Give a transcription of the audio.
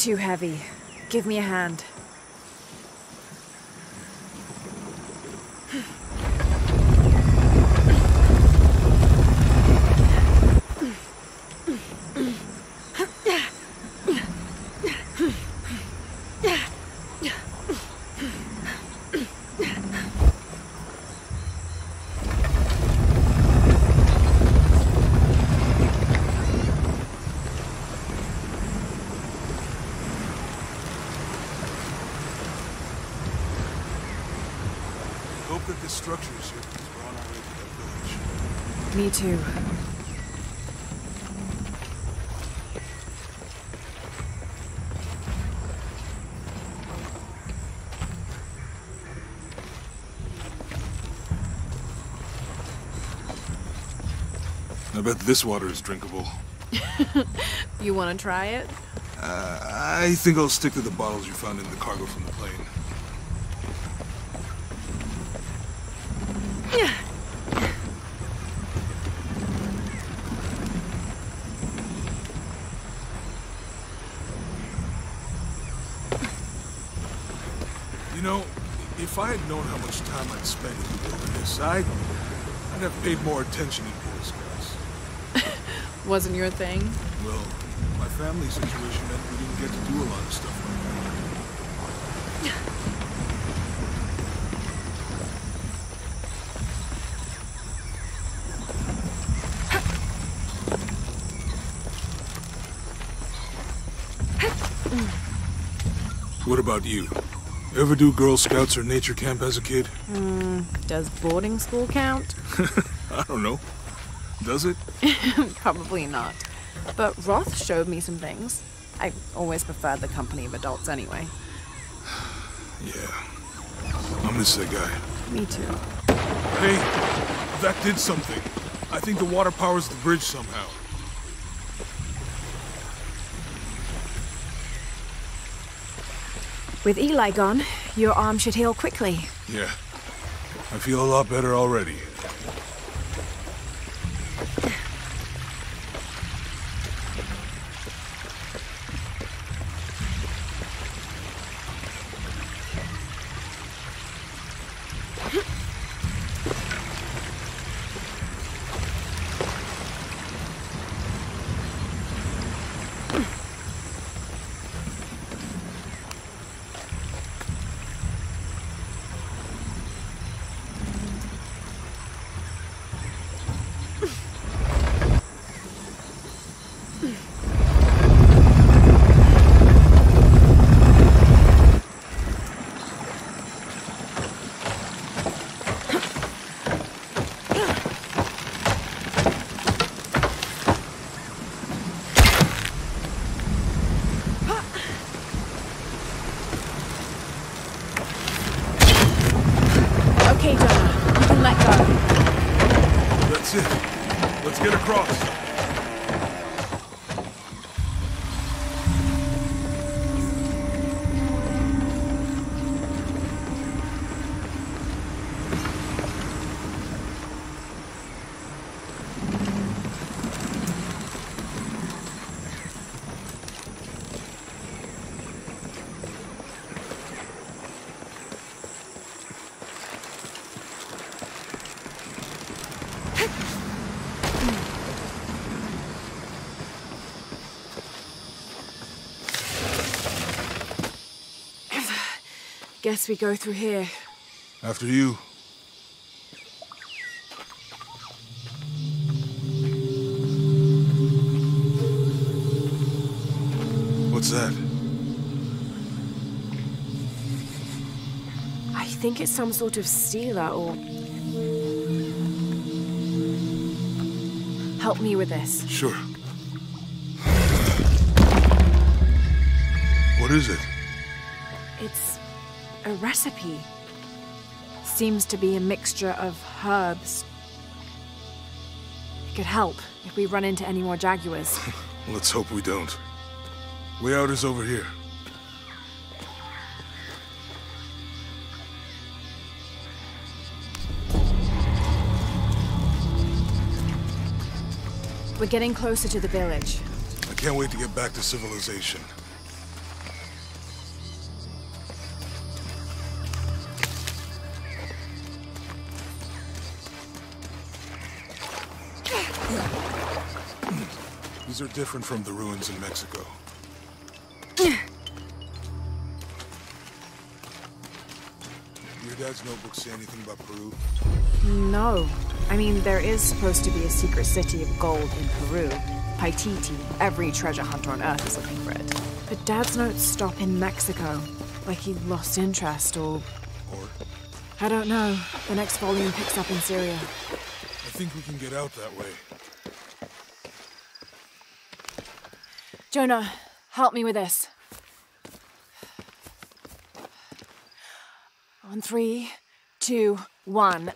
too heavy. Give me a hand. Hope that this structure is here because we're on our way to that village. Me too. I bet this water is drinkable. You want to try it? Uh, I think I'll stick to the bottles you found in the cargo from the plane. You know, if I had known how much time I'd spend in the wilderness, I'd, I'd have paid more attention in Boy Scouts. Wasn't your thing? Well, my family situation meant we didn't get to do a lot of stuff like that. What about you? Ever do Girl Scouts or nature camp as a kid? Hmm, does boarding school count? I don't know. Does it? Probably not. But Roth showed me some things. I always preferred the company of adults anyway. Yeah. I'm the sick guy. Me too. Hey, that did something. I think the water powers the bridge somehow. With Eli gone, your arm should heal quickly. Yeah. I feel a lot better already. Okay, Jonah, you can let go. That's it. Get across. Guess we go through here. After you. What's that? I think it's some sort of sealer or. Help me with this. Sure. What is it? It's a recipe. Seems to be a mixture of herbs. It could help if we run into any more jaguars. Let's hope we don't. Way out is over here. We're getting closer to the village. I can't wait to get back to civilization. These are different from the ruins in Mexico. Your dad's notebook say anything about Peru? No. I mean, there is supposed to be a secret city of gold in Peru. Paititi. Every treasure hunter on Earth is looking for it. But Dad's notes stop in Mexico. Like he lost interest or. Or? I don't know. The next volume picks up in Syria. Think we can get out that way. Jonah, help me with this. On three, two, one.